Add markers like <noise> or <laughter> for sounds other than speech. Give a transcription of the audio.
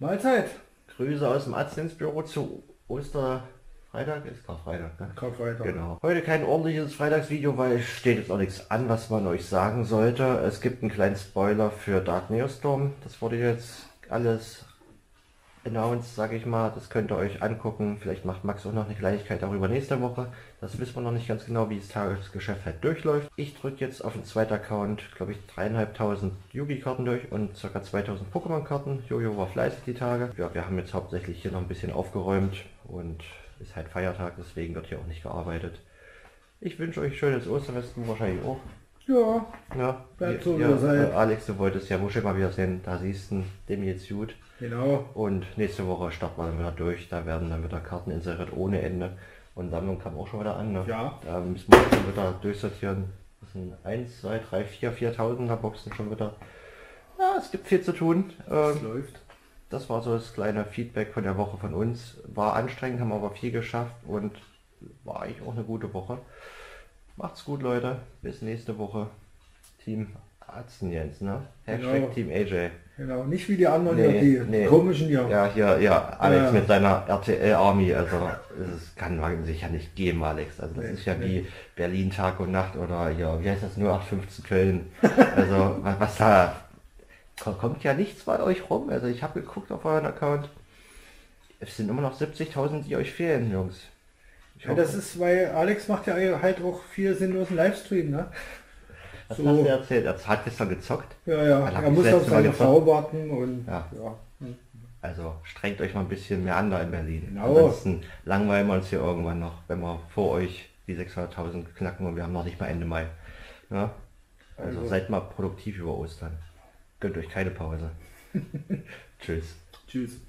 Mahlzeit. Grüße aus dem Arzt ins Büro zu Osterfreitag. Ist Karfreitag, ne? Karfreitag. Genau. Heute kein ordentliches Freitagsvideo, weil es steht jetzt auch nichts an, was man euch sagen sollte. Es gibt einen kleinen Spoiler für Dark Neostorm. Das wurde jetzt alles announced, sage ich mal. Das könnt ihr euch angucken. Vielleicht macht Max auch noch eine Kleinigkeit darüber nächste Woche. Das wissen wir noch nicht ganz genau, wie das Tagesgeschäft halt durchläuft. Ich drücke jetzt auf den zweiten Account, glaube ich, dreieinhalbtausend Yugi-Karten durch und ca. 2000 Pokémon-Karten. Jojo war fleißig die Tage. Ja, wir haben jetzt hauptsächlich hier noch ein bisschen aufgeräumt und ist halt Feiertag, deswegen wird hier auch nicht gearbeitet. Ich wünsche euch schönes Osterfest, wahrscheinlich auch. Ja, Ja, Bleibt ja, so, wie ja, ihr seid. äh, Alex, du wolltest ja Muschel mal wieder sehen, da siehst du, dem geht's gut. genau. Und nächste Woche starten wir dann wieder durch, da werden dann wieder Karten inseriert ohne Ende. Und Sammlung kam auch schon wieder an. Ne? Ja. Da müssen wir schon wieder durchsortieren. Das sind 1, 2, 3, 4, 4000er Boxen schon wieder. Ja, es gibt viel zu tun. Es Ähm, läuft. das war so das kleine Feedback von der Woche von uns. War anstrengend, haben aber viel geschafft und war eigentlich auch eine gute Woche. Macht's gut, Leute. Bis nächste Woche. Team Arzen Jens, ne? Hashtag Genau. Team AJ. Genau. Nicht wie die anderen, Nee, die nee. komischen hier. Ja, hier, ja, Alex Ja. mit seiner RTL Army, also das kann man sich ja nicht geben, Alex. Also das Nee, ist ja wie Berlin Tag und Nacht oder hier, wie heißt das, 0815 Köln. <laughs> Also was, was da ko- kommt ja nichts bei euch rum. Also ich habe geguckt auf euren Account. Es sind immer noch 70.000, die euch fehlen, Jungs. Ich Ja, das ist, weil Alex macht ja halt auch viel sinnlosen Livestream, ne? was so. hast du erzählt? Er hat gestern gezockt. Ja, ja. Er muss das auf seine gezockt? Frau warten und Ja. ja. Hm. Also strengt euch mal ein bisschen mehr an da in Berlin. Genau. Ansonsten langweilen wir uns hier irgendwann noch, wenn wir vor euch die 600.000 knacken und wir haben noch nicht mal Ende Mai. Ja? Also, Also- seid mal produktiv über Ostern. Gönnt euch keine Pause. <laughs> Tschüss. Tschüss.